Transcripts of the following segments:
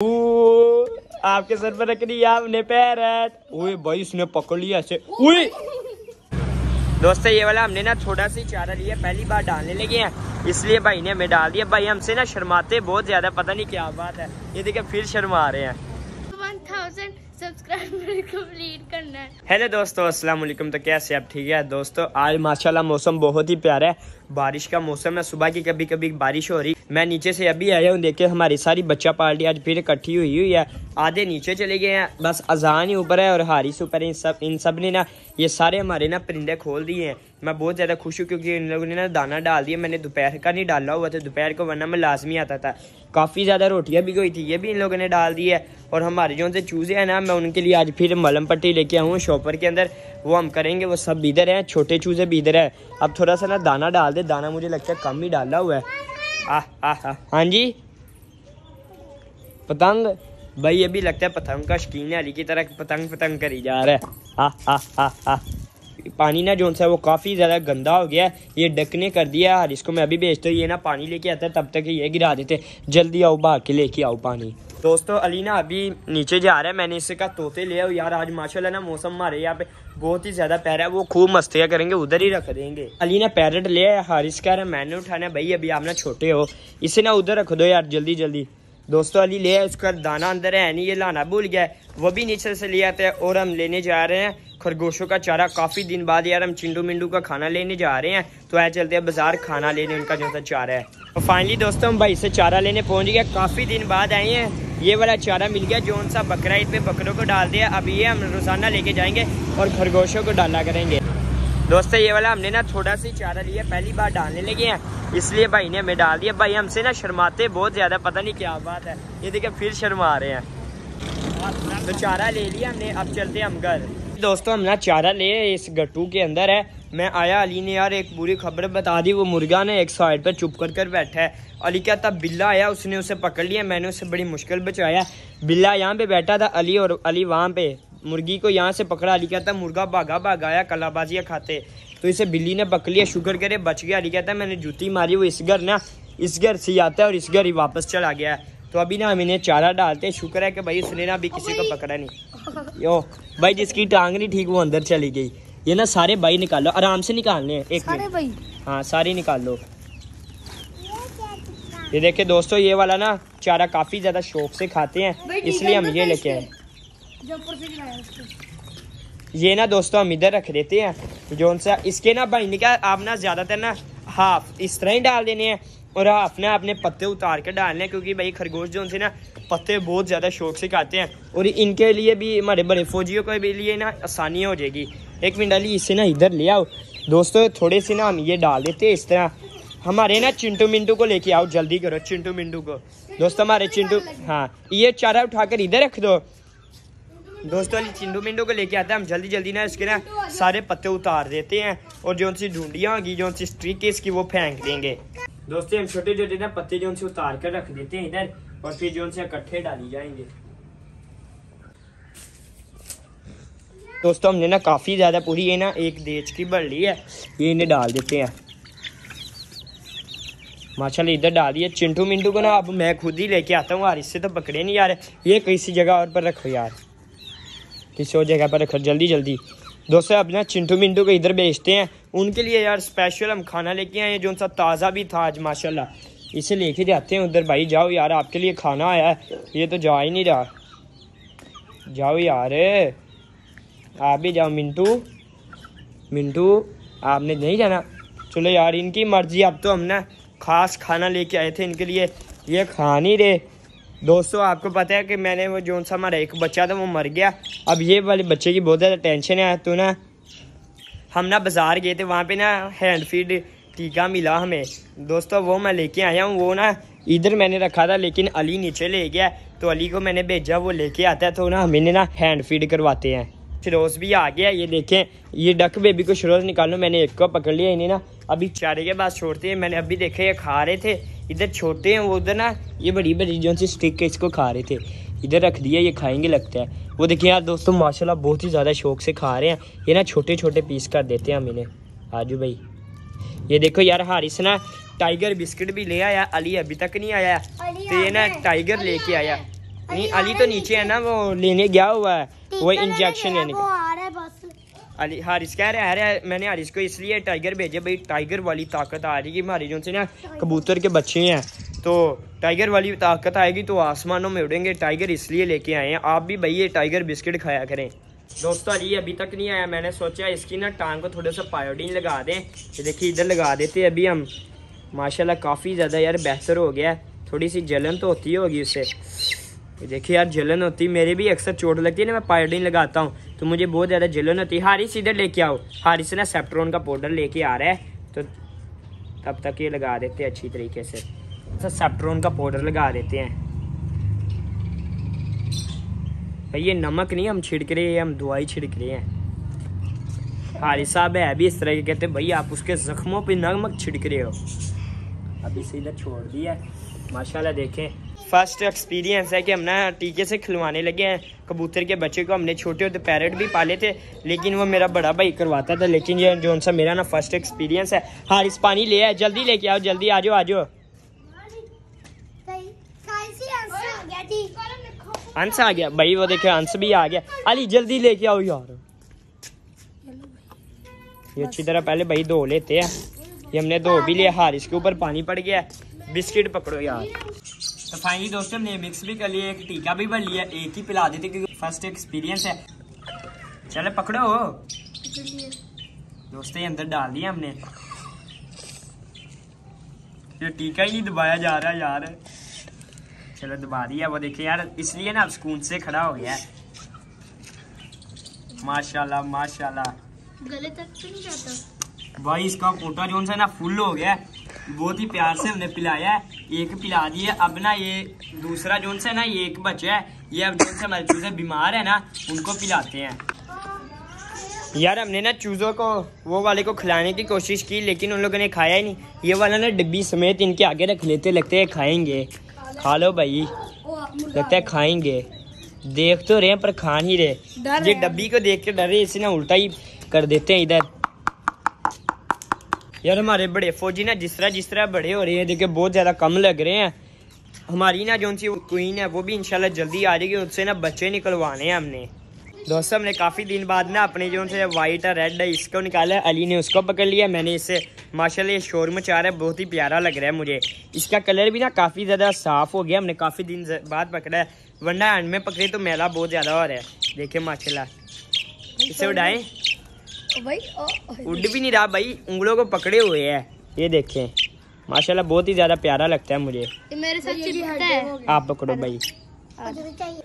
आपके सर पर रख दी आपने पैरट ओए भाई, इसने पकड़ लिया ऐसे। ओए! दोस्तों, ये वाला हमने ना छोटा सा चारा लिया, पहली बार डालने लगे हैं। इसलिए भाई ने हमें डाल दिया। भाई, हमसे ना शर्माते बहुत ज़्यादा, पता नहीं क्या बात है। ये देखिए, फिर शर्मा रहे हैं। 1000 हेलो दोस्तों, अस्सलाम वालेकुम। तो कैसे आप ठीक है? दोस्तों, आज माशाल्लाह मौसम बहुत ही प्यारा है। बारिश का मौसम है, सुबह की कभी कभी बारिश हो रही। मैं नीचे से अभी आया हूँ, देखे हमारी सारी बच्चा पार्टी आज फिर इकट्ठी हुई हुई है। आधे नीचे चले गए हैं, बस अजान ही ऊपर है और हारिस ऊपर है। इन सब इन सबने ना, ये सारे हमारे ना परिंदे खोल दिए हैं। मैं बहुत ज़्यादा खुश हूँ क्योंकि इन लोगों ने ना दाना डाल दिया। मैंने दोपहर का नहीं डाला हुआ था, दोपहर को, वरना मैं लाजमी आता था। काफ़ी ज़्यादा रोटियाँ भी गई थी, ये भी इन लोगों ने डाल दी है। और हमारे जो उनसे चूज़े हैं ना, मैं उनके लिए आज फिर मलम पट्टी लेके आऊँ शॉपर के अंदर। वो हम करेंगे, वो सब इधर हैं, छोटे चूज़े भी इधर है। अब थोड़ा सा ना दाना डाल दे, दाना मुझे लगता है कम ही डाला हुआ है। आह हाँ जी। पतंग? भाई, ये भी लगता है पतंग का शकीन है, अली की तरह पतंग पतंग करी जा रहा है। आह आह आह आह। पानी ना जो सा वो काफ़ी ज़्यादा गंदा हो गया है। ये डकने कर दिया है, इसको मैं अभी हूँ, ये ना पानी लेके आता है, तब तक ये गिरा देते जल्दी आओ भाग के लेके आओ पानी। दोस्तों, अली ना अभी नीचे जा रहा है, मैंने इससे कहा, तोते ले आओ यार, आज माशाल्लाह ना मौसम हमारे यहाँ पे बहुत ही ज़्यादा पैर है, वो खूब मस्तियाँ करेंगे, उधर ही रख देंगे। अली ने पैरट ले आया, हारिस कह रहा मैंने उठाना भाई अभी आप ना छोटे हो, इसे ना उधर रख दो यार, जल्दी जल्दी। दोस्तों, अली ले उसका दाना अंदर है, नहीं, ये लाना भूल गया वो भी नीचे से ले आते हैं और हम लेने जा रहे हैं खरगोशों का चारा। काफ़ी दिन बाद यार हम चिंडू मिंडू का खाना लेने जा रहे हैं तो आए चलते हैं बाज़ार खाना लेने, उनका जो सा चारा है। तो फाइनली दोस्तों, हम भाई से चारा लेने पहुँच गए। काफ़ी दिन बाद आए हैं, ये वाला चारा मिल गया, जो सा बकरा पे बकरों को डाल दिया अब ये हम रोज़ाना लेके जाएँगे और खरगोशों को डाला करेंगे। दोस्तों, ये वाला हमने ना थोड़ा सी चारा लिया, पहली बार डालने लगे हैं। इसलिए भाई ने हमें डाल दिया। भाई हमसे ना शर्माते बहुत ज़्यादा, पता नहीं क्या बात है। ये देखिए, फिर शर्मा रहे हैं। तो चारा ले लिया हमने, अब चलते हम घर। दोस्तों, हम ना चारा ले इस गट्टू के अंदर है। मैं आया, अली ने यार एक बुरी खबर बता दी, वो मुर्गा ने एक साइड पर चुप कर कर बैठा है। अली क्या था बिल्ला आया, उसने उसे पकड़ लिया, मैंने उसे बड़ी मुश्किल बचाया। बिल्ला यहाँ पे बैठा था, अली और अली वहाँ पे। मुर्गी को यहाँ से पकड़ा अली कहता मुर्गा भागा भागा आया कलाबाजियाँ खाते। तो इसे बिल्ली ने पकड़ लिया शुक्र करे बच गया। अली कहता मैंने जूती मारी वो इस घर ना इस घर से आता है और इस घर ही वापस चला गया है। तो अभी ना हम इन्हें चारा डालते हैं। शुक्र है कि भाई उसने ना अभी किसी को पकड़ा नहीं। यो भाई जिसकी टांग नहीं ठीक वो अंदर चली गई। ये ना सारे भाई निकालो आराम से निकालने हैं। एक सारे भाई? हाँ सारे निकाल लो। ये देखे दोस्तों ये वाला ना चारा काफ़ी ज़्यादा शौक से खाते हैं इसलिए हम ये लेके आए। ये ना दोस्तों हम इधर रख देते हैं। जो सा इसके ना भाई क्या आप ना ज़्यादातर ना हाफ़ इस तरह ही डाल देने हैं और हाफ़ ना अपने पत्ते उतार के डालने हैं, क्योंकि भाई खरगोश जो से ना पत्ते बहुत ज़्यादा शौक से खाते हैं। और इनके लिए भी, हमारे बड़े फौजियों के भी लिए ना आसानी हो जाएगी। एक मिनट अली, इसे ना इधर ले आओ। दोस्तों, थोड़े से ना हम ये डाल देते हैं इस तरह। हमारे ना चिंटू मिंटू को लेके आओ, जल्दी करो चिंटू मिंटू को। दोस्तों, हमारे चिंटू हाँ ये चारा उठाकर इधर रख दो। दोस्तों चिंटू मिंटू को लेके आते हैं। हम जल्दी जल्दी ना इसके ना सारे पत्ते उतार देते हैं और जो सी ढूंढियाँ होगी, जो सी स्ट्रीक है इसकी वो फेंक देंगे। दोस्तों, हम छोटे छोटे ना पत्ते जो उनसे उतार कर रख देते हैं इधर और फिर जो उनसे इकट्ठे डाली जाएँगे। दोस्तों, हमने ना काफ़ी ज़्यादा पूरी ये ना एक देच की बढ़ ली है। ये इन्हें डाल देते हैं। माशाल्लाह, इधर डाल दिया। चिंटू मिंटू को ना अब मैं खुद ही लेके आता हूँ। यार, इससे तो पकड़े नहीं यार। ये किसी जगह और पर रखो यार। किसी और जगह पर रखो, जल्दी जल्दी। दोस्तों अब ना चिंटू मिंटू को इधर बेचते हैं। उनके लिए यार स्पेशल हम खाना लेके आए हैं, जो उनका ताज़ा भी था आज, माशाल्लाह। इसे लेके जाते हैं उधर। भाई, जाओ यार, आपके लिए खाना आया ये तो जा ही नहीं रहा। जाओ यार। आप भी जाओ, मिंटू। मिंटू, आपने नहीं जाना? चलो यार, इनकी मर्ज़ी। अब तो हम ना खास खाना लेके आए थे इनके लिए। ये खा नहीं रहे। दोस्तों, आपको पता है कि मैंने वो जो सा हमारा एक बच्चा था, वो मर गया। अब ये वाले बच्चे की बहुत ज़्यादा टेंशन है तो ना, हम ना बाज़ार गए थे, वहाँ पे ना हैंड फ़ीड टीका मिला हमें। दोस्तों, वो मैं लेके आया हूँ, वो ना इधर मैंने रखा था, लेकिन अली नीचे ले गया। तो अली को मैंने भेजा, वो लेके आता है तो ना हमें ना हैंड फ़ीड करवाते हैं। शरोज भी आ गया ये देखें ये डक बेबी को शरोज निकालो मैंने एक को पकड़ लिया इन्हें ना अभी चारे के पास छोड़ते हैं। मैंने अभी देखे ये खा रहे थे इधर छोटे हैं वो उधर ना ये बड़ी बड़ी जो सी स्टिक है इसको खा रहे थे। इधर रख दिया ये खाएँगे लगता है। वो देखिए यार दोस्तों माशाल्लाह बहुत ही ज़्यादा शौक से खा रहे हैं। ये ना छोटे छोटे पीस कर देते हैं हम इन्हें। आजू भाई। ये देखो यार हारिस ना टाइगर बिस्किट भी ले आया अली अभी तक नहीं आया। तो ये ना टाइगर लेके आया। नहीं अली तो नीचे है ना वो लेने गया हुआ है वो इंजेक्शन लेने रहा है बस। अली हारिस कह रहा है मैंने हारिस को इसलिए टाइगर भेजे भाई टाइगर वाली ताकत आ रही है हमारी जो से ना कबूतर के बच्चे हैं। तो टाइगर वाली ताकत आएगी तो आसमानों में उड़ेंगे टाइगर इसलिए लेके आए हैं। आप भी भाई ये टाइगर बिस्किट खाया करें। दोस्तों अली अभी तक नहीं आया मैंने सोचा इसकी ना टांग को थोड़ा सा पायोडीन लगा दें। ये देखिए इधर लगा देते अभी हम। माशाल्लाह काफ़ी ज़्यादा यार बेहतर हो गया है। थोड़ी सी जलन तो होती होगी उससे देखिए यार, जलन होती, मेरे भी अक्सर चोट लगती है ना, मैं पायोडीन लगाता हूँ तो मुझे बहुत ज़्यादा जलन होती है। हारिस इधर लेके आओ। हारिस ना सेप्ट्रॉन का पाउडर लेके आ रहा है तो तब तक ये लगा देते हैं अच्छी तरीके से। तो सेप्ट्रॉन का पाउडर लगा देते हैं। भाई, ये नमक नहीं, हम छिड़क रहे हैं हम दवाई छिड़क रहे हैं। हारिस साहब है भी इस तरह के कहते भाई, आप उसके जख्मों पर नमक छिड़क रहे हो। अभी इसे इधर छोड़ दिया। माशाल्लाह, देखें। फ़र्स्ट एक्सपीरियंस है कि हम ना टीके से खिलवाने लगे हैं। कबूतर के बच्चे को हमने छोटे होते पैरट भी पाले थे, लेकिन वो मेरा बड़ा भाई करवाता था, लेकिन ये जो सा मेरा ना फ़र्स्ट एक्सपीरियंस है। हारिस पानी ले आए, जल्दी लेके आओ, जल्दी आ जाओ आ जाओ आंसर आ गया, भाई, वो देखे अंश भी आ गया। अली, जल्दी लेके आओ यार। ये अच्छी तरह पहले भाई धो लेते हैं। ये हमने धो भी लिया, हारिस के ऊपर पानी पड़ गया। बिस्किट पकड़ो यार। तो फाइनली दोस्तों हमने मिक्स भी कर लिया एक टीका भी भर लिया एक ही पिला देते क्योंकि फ़र्स्ट एक्सपीरियंस है। चले पकड़ो। दोस्तों अंदर डाल दिया हमने। ये टीका ही नहीं दबाया जा रहा है यार। चलो दबा दिया वो देखिए यार इसलिए ना अब सुकून से खड़ा हो गया। माशाल्लाह माशाल्लाह। गले तक तो नहीं जाता। भाई इसका कोटा जो है ना फुल हो गया। बहुत ही प्यार से हमने पिलाया है। एक पिला दिया अब ना ये दूसरा जोन से ना ये एक बचा है। ये अब जोन से हमारे चूजे बीमार है ना उनको पिलाते हैं। यार हमने ना चूजों को वो वाले को खिलाने की कोशिश की लेकिन उन लोगों ने खाया ही नहीं। ये वाला ना डिब्बी समेत इनके आगे रख लेते लगते हैं खाएँगे। खा लो भाई। लगता है खाएँगे। देख तो रहे हैं पर खा नहीं रहे। ये डब्बी को देख के डरे इसे ना उल्टा ही कर देते हैं इधर। यार, हमारे बड़े फौजी ना जिस तरह जिस तरह बड़े हो रहे हैं देखे बहुत ज़्यादा कम लग रहे हैं। हमारी ना जो सी क्वीन है, वो भी इंशाल्लाह जल्दी आ जाएगी, उससे ना बच्चे निकलवाने हैं हमने। दोस्तों, हमने काफ़ी दिन बाद ना अपने जो से वाइट और रेड है, इसको निकाला है। अली ने उसको पकड़ लिया, मैंने इसे, माशाल्लाह, ये शोर मचा रहा है, बहुत ही प्यारा लग रहा है मुझे। इसका कलर भी ना काफ़ी ज़्यादा साफ़ हो गया, हमने काफ़ी दिन बाद पकड़ा है। वरना एंड में पकड़े तो मेला बहुत ज़्यादा हो रहा है। देखिए, माशाल्लाह। इसे उड़ाएँ। भाई उड़ भी नहीं रहा भाई उंगलों को पकड़े हुए है। ये देखें माशाल्लाह बहुत ही ज़्यादा प्यारा लगता है मुझे। ये मेरे साथ चिपकता है। आप पकड़ो भाई।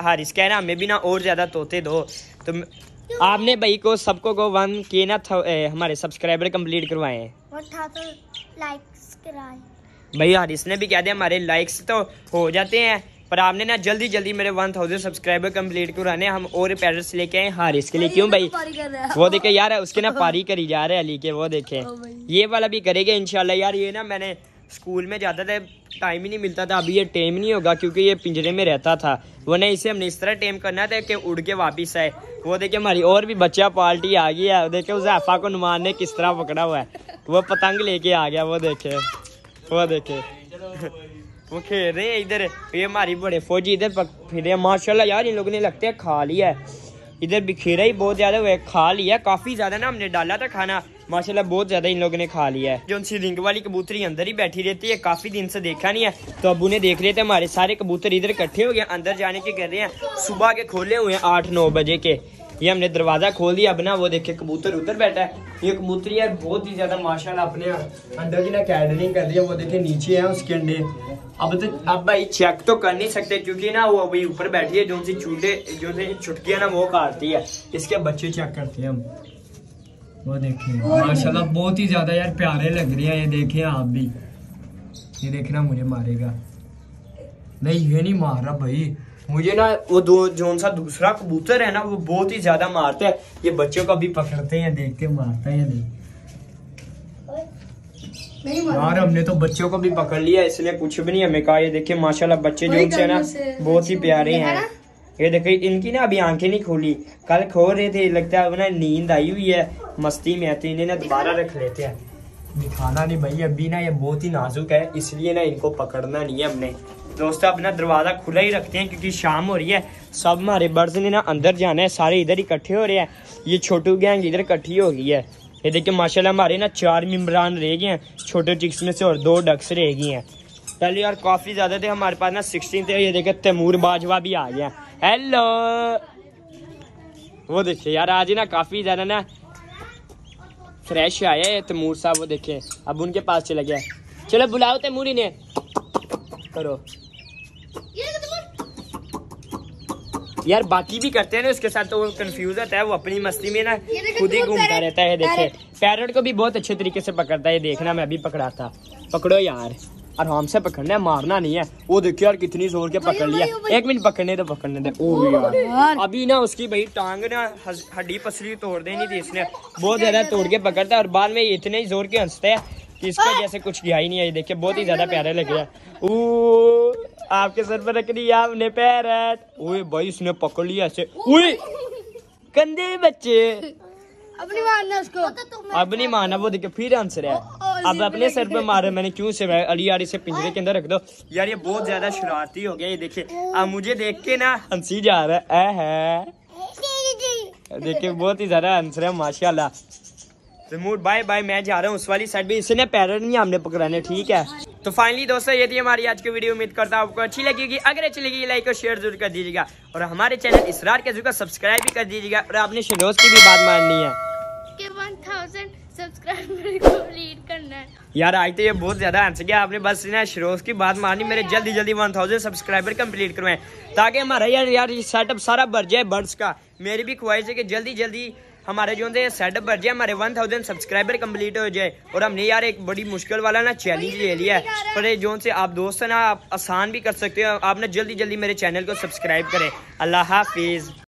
हारिस कह रहा हमें भी ना और ज़्यादा तोते दो। तो आपने भाई को सबको को वन के ना थ- ए, हमारे सब्सक्राइबर कंप्लीट करवाए हैं। भाई हारिस ने भी कह दिया हमारे लाइक्स तो हो जाते हैं। पर आपने ना जल्दी जल्दी मेरे वन थाउज़ेंड सब्सक्राइबर कंप्लीट करवाने हैं, हम और पैरट्स लेके आए हारिस के लिए। क्यों भाई? वो देखे यार उसके ना पारी करी जा रहे हैं अली के वो देखे। ये वाला भी करेगा इनशाला यार ये ना मैंने स्कूल में जाता था टाइम ही नहीं मिलता था। अभी ये टेम नहीं होगा क्योंकि ये पिंजरे में रहता था। वरना इसे हमने इस तरह टेम करना था कि उड़ के वापिस आए। वो देखे हमारी और भी बच्चा पार्टी आ गई है। देखे उस ऐफा को नुमान ने किस तरह पकड़ा हुआ है। वो पतंग लेके आ गया वो देखे। वो देखे। रहे हैं इधर, ये हमारी बड़े फौजी, इधर फिरे। माशाल्लाह यार, इन लोगों ने लगते हैं खा लिया है। इधर बिखेरा ही बहुत ज़्यादा हुआ है, खा लिया काफ़ी ज़्यादा ना हमने डाला था खाना। माशाल्लाह बहुत ज़्यादा इन लोगों ने खा लिया है। जो उनकी रिंग वाली कबूतरी अंदर ही बैठी रहती है, काफ़ी दिन से देखा नहीं है। तो अबू ने देख रहे थे हमारे सारे कबूतर इधर इकट्ठे हो गए, अंदर जाने के कर रहे हैं, सुबह के खोले हुए हैं आठ नौ बजे के। ये हमने दरवाज़ा खोल दिया, अब ना वो देखे कबूतर उधर बैठा है। ये कबूतर यार बहुत ही ज़्यादा, माशाल्लाह, अपने अंडर की ना कैडरिंग कर रही है, वो देखे नीचे है उसके अंडे। अब तो अब भाई चेक तो कर नहीं सकते, क्योंकि ना वो अभी ऊपर बैठी है, जो सी चूटे, जो सी छुटकियाँ ना, वो काटती है। इसके बच्चे चेक करते हैं हम। वो देखिए, माशाल्लाह, बहुत ही ज़्यादा यार प्यारे लग रहे हैं, ये देखें आप भी। ये देखना मुझे मारेगा। नहीं, ये नहीं मार रहा भाई। मुझे ना वो दो जो सा दूसरा कबूतर है ना वो बहुत ही ज़्यादा मारता है। ये बच्चों को भी पकड़ते हैं देख के मारता है नहीं। यार हमने तो बच्चों को भी पकड़ लिया इसलिए कुछ भी नहीं हमें कहा ये देखिए माशाल्लाह बच्चे जो से ना बहुत ही प्यारे हैं। ये देखिए इनकी ना अभी आँखें नहीं खोली। कल खो रहे थे लगता है ना नींद आई हुई है। मस्ती में है तो इन्हें ना दोबारा रख लेते हैं। दिखाना नहीं भाई अभी ना ये बहुत ही नाजुक है इसलिए ना इनको पकड़ना नहीं है हमने। दोस्तों, अपना दरवाज़ा खुला ही रखते हैं क्योंकि शाम हो रही है। सब हमारे बर्ड्स ने ना अंदर जाना है, सारे इधर इकट्ठे हो रहे हैं। ये छोटू गैंग इधर इकट्ठी हो गई है। ये देखिए, माशाल्लाह हमारे ना चार मेम्बरान रह गए हैं। छोटे चिक्स में से और दो डक्स रह गई हैं। पहले यार, काफ़ी ज़्यादा थे हमारे पास ना सिक्सटीन थे। ये देखिए, तैमूर बाजवा भी आ गया। हेलो वो देखिए यार, आज ना काफ़ी ज़्यादा ना फ्रेश आया है तैमूर साहब, वो देखे अब उनके पास चला गया चलो बुलाओ तैमूर इन्हें। करो। यार बाकी भी करते हैं ना उसके साथ तो वो कंफ्यूज होता है वो अपनी मस्ती में ना खुद ही घूमता रहता है देखे। पैरट। को भी बहुत अच्छे तरीके से पकड़ता है देखना मैं भी पकड़ा था पकड़ो यार। आराम से पकड़ना है मारना नहीं है। वो देखियो यार कितनी ज़ोर के पकड़ लिया। एक मिनट पकड़ने दो पकड़ने दे। ओ यार। अभी ना उसकी भाई टांग ना हड्डी पसली तोड़ देनी थी इसने। बहुत ज़्यादा तोड़ के पकड़ता है और बाद में इतने ही ज़ोर के हँसते हैं कि इसको जैसे कुछ गया ही नहीं है ये देखिए बहुत ही ज़्यादा प्यारे लग रहा है। ओ आपके सर पर रख दिया आपने पैरट ओए भाई इसने पकड़ लिया ऐसे। ओए गंदे बच्चे। अपनी मारना उसको अब नहीं माना वो देखिए फिर आंसर है। अब अपने सर पे मारे मैंने क्यों से अली यार इसे पिंजरे के अंदर रख दो। यार ये बहुत ज़्यादा शरारती हो गया ये देखिए। अब मुझे देख के ना हँसी जा रहा है। है। देखिए बहुत ही ज़्यादा आंसर है माशाल्लाह। रिमोट बाय बाय मैं जा रहा हूँ उस वाली साइड भी इसने पैरट नहीं हमने पकड़ाने ठीक है? तो फाइनली दोस्तों ये थी हमारी आज की वीडियो उम्मीद करता हूँ आपको अच्छी लगेगी। अगर अच्छी लगी लाइक और शेयर ज़रूर कर दीजिएगा। और हमारे चैनल इसरार के सब्सक्राइब भी कर दीजिएगा। और आपने शनोज की भी बात माननी है। के 1000 सब्सक्राइबर कंप्लीट करना है। यार आज तो ये बहुत ज़्यादा आंसर गया आपने। बस ना शरोज की बात मारनी मेरे जल्दी जल्दी वन थाउज़ेंड सब्सक्राइबर कंप्लीट करवाएँ। ताकि हमारा यार यार सेटअप सारा भर जाए बर्ड्स का। मेरी भी ख्वाहिश है कि जल्दी जल्दी हमारे जो सेटअप भर जाए हमारे वन थाउज़ेंड सब्सक्राइबर कंप्लीट हो जाए, और हमने यार एक बड़ी मुश्किल वाला ना चैलेंज ले लिया है। पर जो से आप दोस्त ना, आप आसान भी कर सकते हो, आप ना जल्दी जल्दी मेरे चैनल को सब्सक्राइब करें। अल्लाह हाफिज।